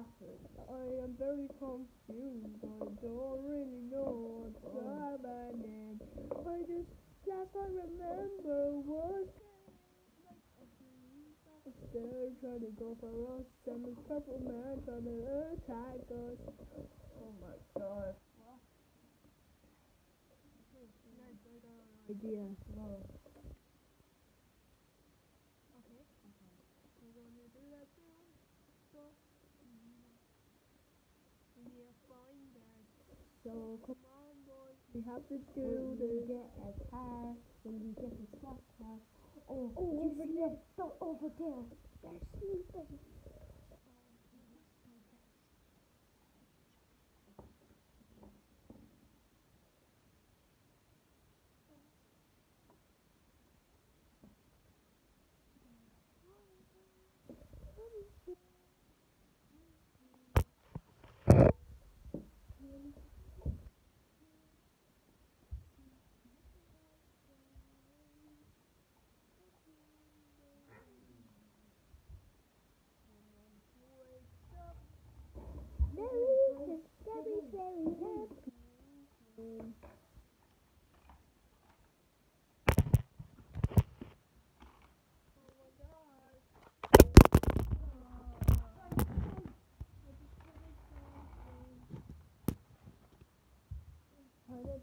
bastard. I am very confused. I don't really know what's happening. I just last I remember was they're trying to go for us, and this purple man trying to attack us. Oh my god. Idea. No. Okay. We're gonna do that soon. So we are fine there. So come on, boys. We have to do When we get a car, when we get a swap car. Oh, Oh, do you over see there. them? They're over there. They're sleeping.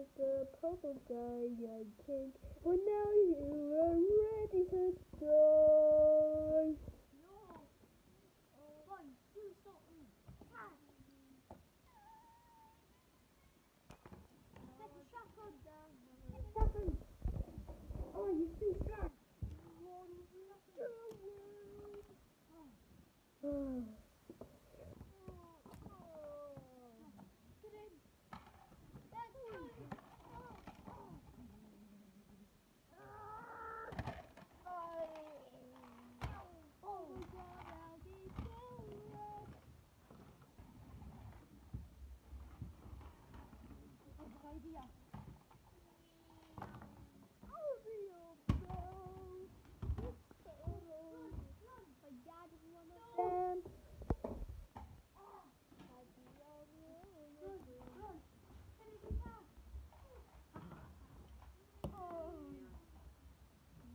was the purple guy, I think. Well, now you are ready to die. No. Oh, fine, do something. Attack. Get the shotgun. Get the shotgun. Oh, you're too strong. Ah. Get in. That's good. Oh my god, I'll be killed. I have an idea. I'll be your bro. Run, run. I got one of them. Ah, I'll be your run, bro. run. Finish the task. Oh.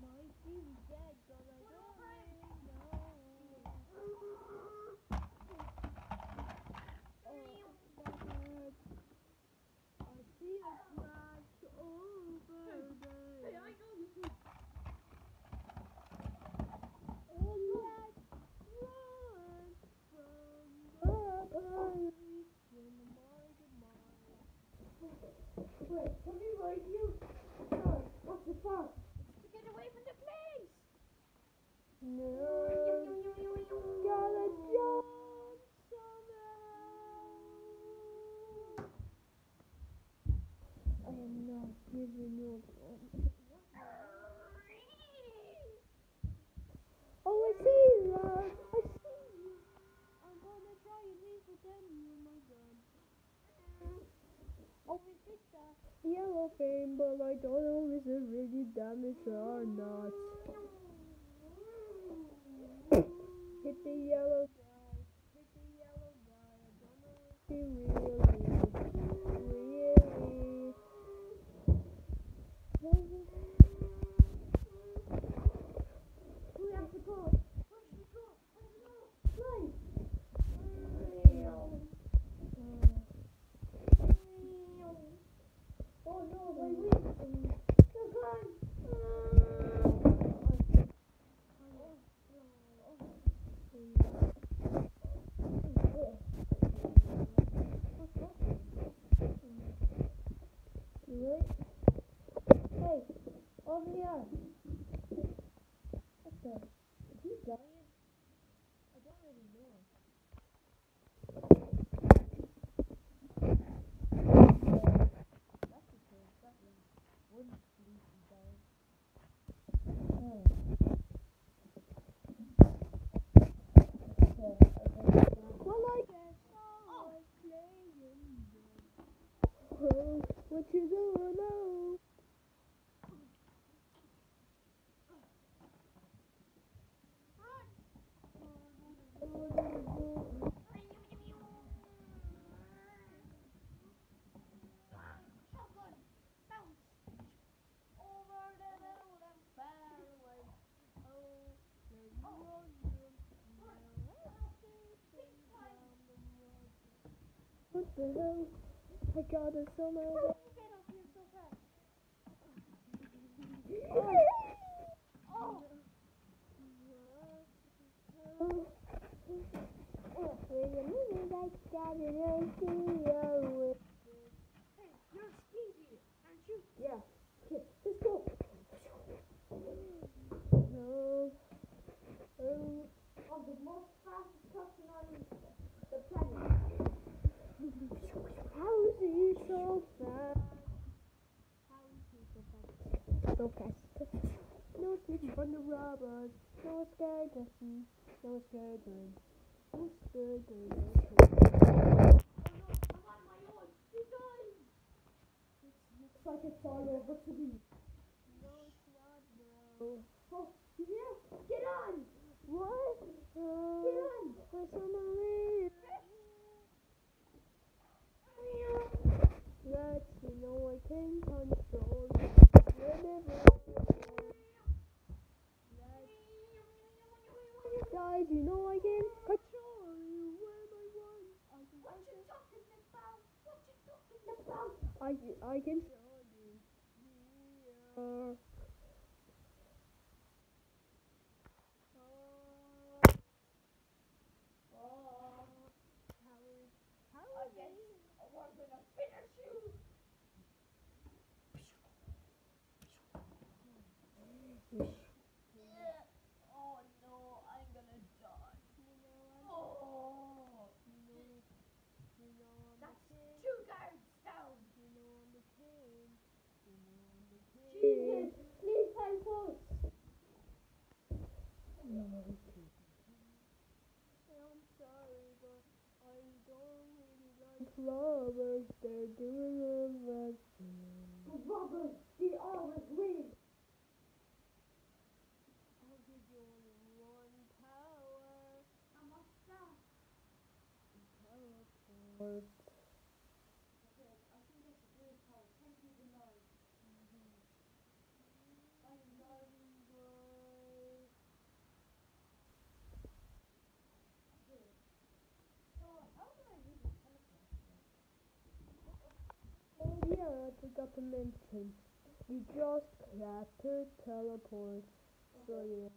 Might be dead, but I don't really know. Oh, that hurts. I see a flash over there. Hey, I know you can. Oh, let's run from the police in my demise. Wait, come here, right you. Sorry, what's the fuck? To get away from the place. No, gotta jump somehow. I am not giving up. Oh, I see you! uh, I see you! I'm gonna try and leave with them with my gun. Oh, we hit the yellow thing, but I don't know if it's really damaged or not. Hit the yellow guy. Hit the yellow guy. I don't know if he really, really. We have to go. Push the go. Push the go. Fly. Oh no, my wings. They're gone. Right? Hey, over here. What the? Is he dying? Choose a no. Shotgun, bounce. Over the hill and far away. Oh, What the hell? I got it somehow. Get up here so fast. Oh, Yeah. hey, you're speedy, aren't you? Okay, let's go. No. Oh. Oh, the most fastest person on the planet. He so fast? How is he so fast? So fast. No switch on the robbers. No scared. No scared bird. No scared. Oh no, I'm my. He's dying. Looks like it's all over to me. No, it's not, bro. Oh, here? Get on. What? Uh, Get on. What's on the way? Let's you know I can control whenever. Guys, you know I can control you when I want. I can What you talking about? What you talking about? I, I can show you. Here. Oh, I guess we're gonna finish you. Yeah. Oh no, I'm gonna die. Oh, that's two guards down. Jesus, please help us. I'm sorry, but I don't really like robbers. They're doing a bad The robbers, they always win. I'll give you only one power. How much that? Teleport. Okay, I think that's a great call. Ten people know. I'm not So, how do I use a teleport? Oh yeah, I forgot to mention. You just have to teleport. So yeah.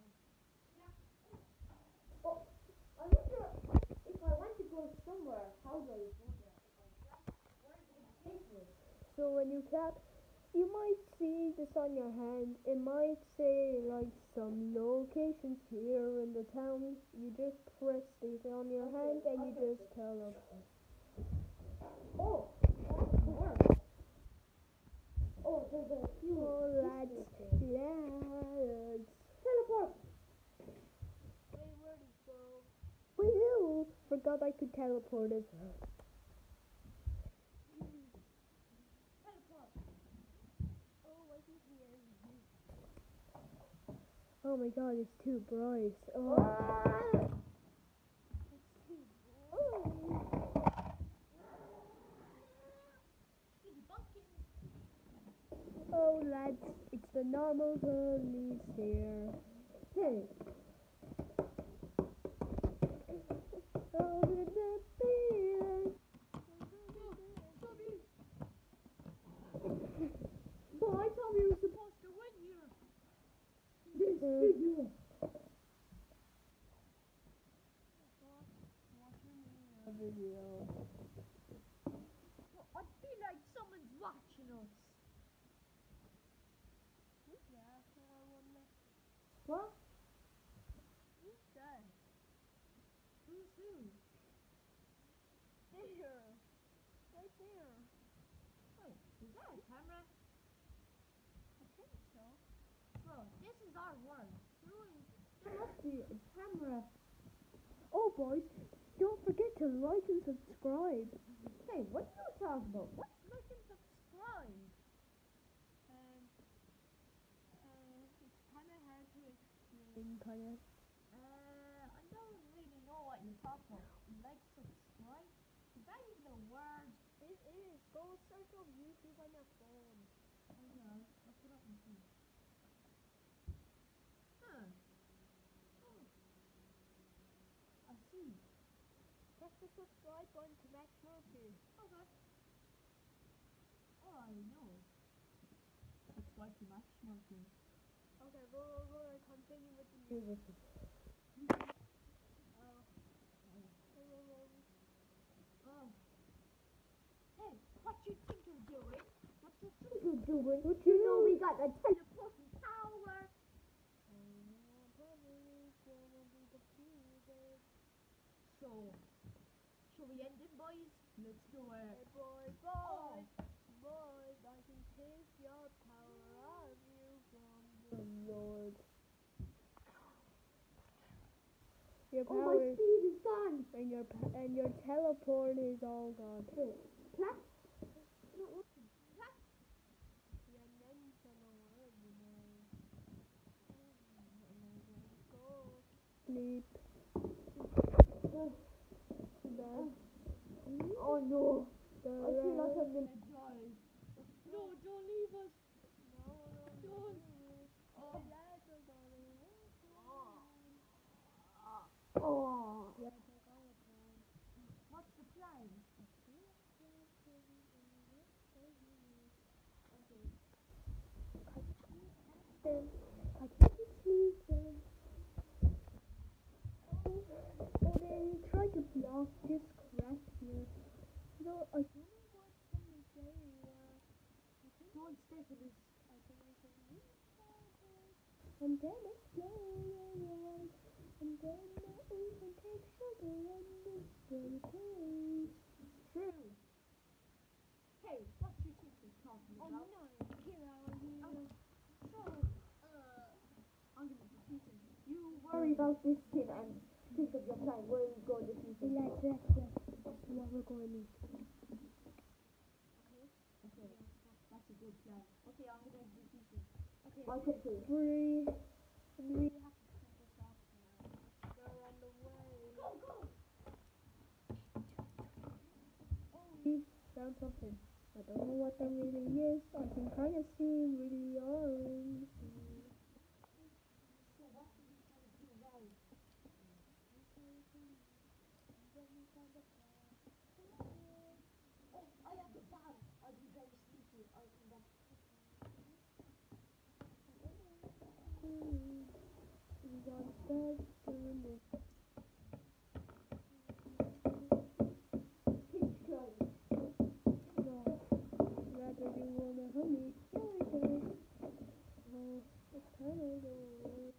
Oh, I wonder if I want to go somewhere, how do I go there? Where is it gonna take me? So when you tap, you might see this on your hand. It might say like some locations here in the town. You just press these on your hand and you just teleport. Oh? Oh, there's a few. Oh lads, lads. Teleport. Go? Woohoo! Forgot I could teleport as well. Oh. Oh my god, it's too bright. Oh. It's too bright. Oh lads, it's the normal police here. there. Wait, is that a camera? I think so. Bro, this is our one. There must be a camera. Oh, boys, don't forget to like and subscribe. Hey, what are you talking about? What? Like and subscribe. Um, uh, it's kind of hard to explain, kind of. The subscribe button to Max Murphy. Okay. Oh, I know. Subscribe to Max Monkey. Okay, we'll, we'll continue with the music. Oh. Oh. Hey, what you think you're doing? What you think You're doing what you know we got a teleporting power? So, shall we end it, boys? Let's do Hey it. boys, Oh. boys, boys, I can take your power out of you from the Lord. Your Oh, my speed is gone. and your and your teleport is all gone. Clap. Not working. Clap. Your name's on the word, you know. Go sleep. Bed. Oh no. The I feel like I'm gonna die. No, don't leave us. No, no, Don't. Oh. The lads are gonna Oh. Yeah, take all the time. What's the plan? Then I then. Oh, then try to block this. No, I don't know what somebody say. Uh, I think Don't step in this. I think I said And then it's slow, and then I even take sugar and it's very close. True. Hey, what you think you're talking I'm about? not a killer here. So, uh, I'm gonna. You worry about this kid and think of your plan. Where you go defeat him? Relax, relax, relax. That's we're going to do. Okay, that's a good plan. Okay, I'm gonna defeat him. Okay, I'll take two. Three. And we have to cut this off now. They're on the way. Go, go. We found something. I don't know what that really is. I can kind of see really orange. So what are we gonna do now? Oh, I have the bomb. I'll be very sneaky. I'll come back. We got that doing this. Pinch close. No. Rather you wanna help me. No, I don't. Oh, it's kind of low.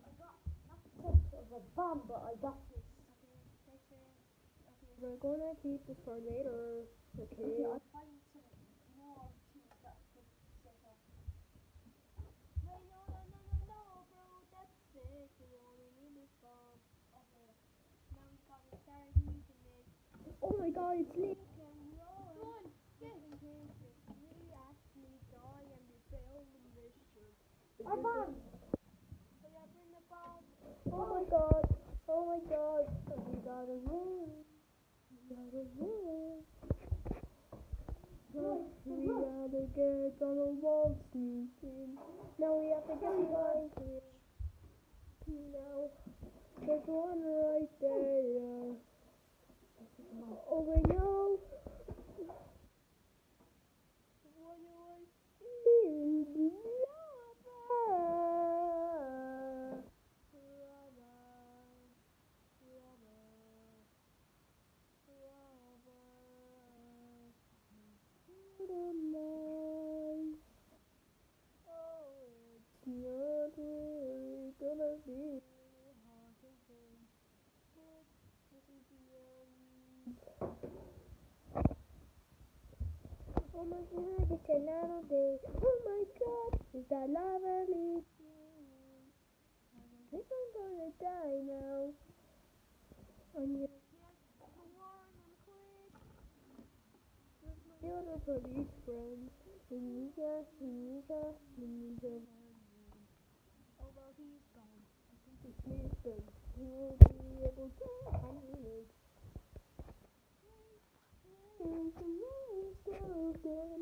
I got not such of a bomb, but I got this. We're gonna keep this for later. Okay, Okay. I'll find some more things that could set up. No, no, no, no, no, no, bro. That's sick. We only need this bomb. Okay. Now we gotta start using it. Oh my god, it's lit. Can run. Run, Just in case if we actually die and we fail the mission. Our bomb. So yeah, bring the bomb. Oh my god. Oh my god. We gotta run. We gotta run. We gotta get on the wall sneaking. Now we have to get behind here. Now, there's one right there. Oh, we know. What do I see? Lava. Lava. Lava. Lava. Oh, it's not gonna be. Oh my god, it's another day. Oh my god, is that lava leaking? I think I'm gonna die now. And you get the one and quick. With my other police friends. Ninja, ninja, ninja. Oh well, to sleep and he will be able to it. There's the most of them.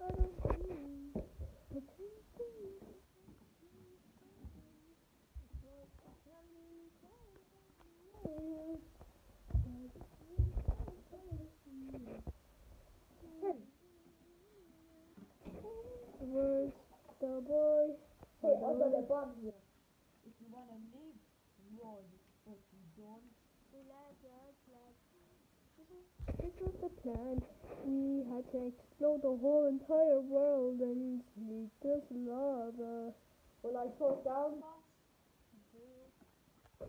I don't think I can think. Where's the boy? Hey, also the bomb here. If you wanna live, run. But you don't. This was the plan. We had to explode the whole entire world and take this lava. Will I throw it down?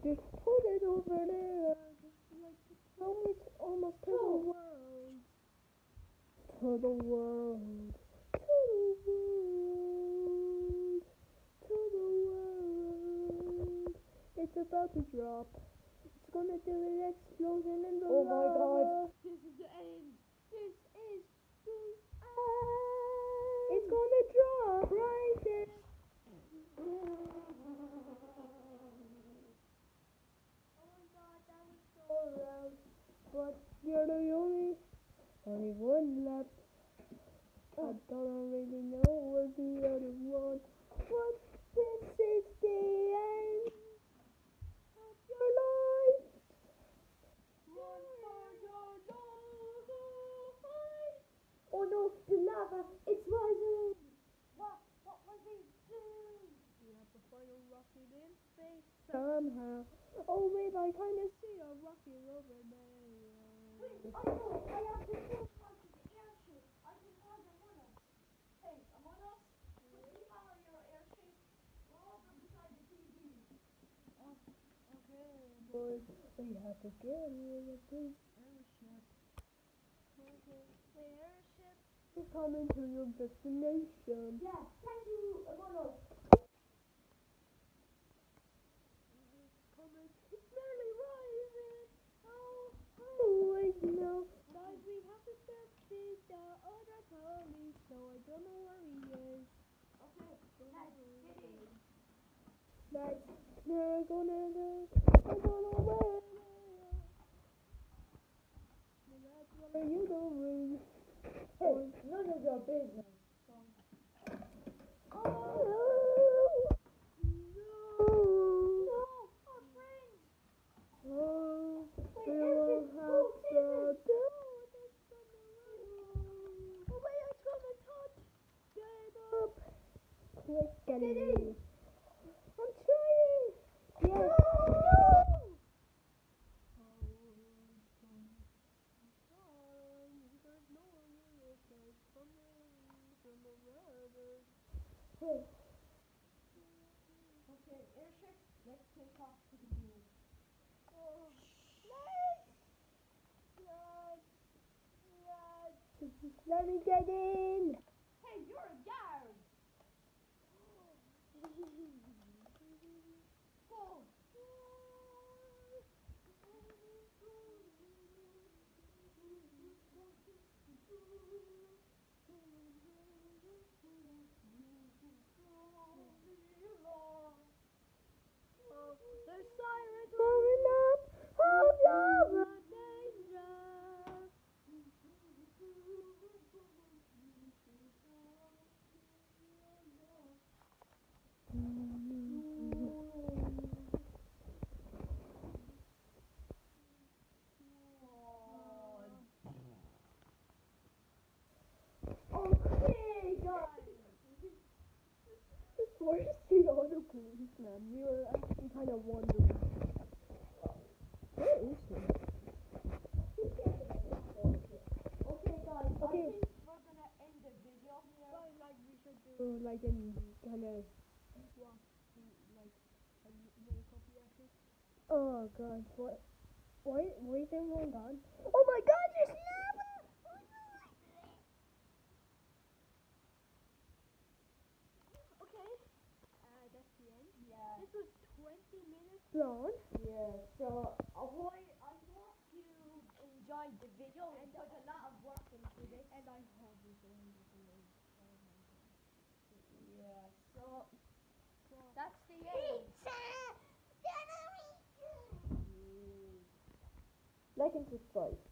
Just put it over there. Like, throw it almost to the world. To the world. To the world. To the world. It's about to drop. It's gonna do an explosion in the Oh my God. lava. This is the end. This is the end. It's gonna drop right there. around, but you're the only, only one left. I don't really know what the other one, but this is the end of your life. Run for your life. Oh no, the lava, it's rising. What, what will we do? We have to find a rocket in space somehow. Oh wait, I kind of see a rocket over there. Wait, I know, I have to go to the airship. I can find Among Us. Hey, Among Us, could we follow your airship? We're over beside the TV. Okay, boys, we have to get in a big airship. The airship? We're coming to your destination. Yeah, thank you, Us. It's. Oh, no. Guys, we have to search this the other police, so I don't know where he is. Okay, let's get. I don't know where. That's what are you doing? Hey, none of your business. Oh no! No! our friends. Oh, Wait, we airship, will go, have to scissors. do this Oh wait, it's gonna touch. Get up. Quick, get Get in. in. I'm trying. Yes. Okay, airship, let's take off to the moon. Let me get in. Hey, you're a guard. Go. The sirens moving up. Hold your danger. Okay, guys. Where's the other policeman? We were actually kind of wondering. Where is he? Okay, guys. Okay. I think we're gonna end the video here. like we should do like in kind of. Oh god, what? Why? Why is everyone gone? Oh my god, there's lava! Okay. Uh, that's the end. Yeah. This was 20 minutes long. Yeah. So I hope you enjoyed the video. We put a lot of work into this. And I That's the end. Like and subscribe.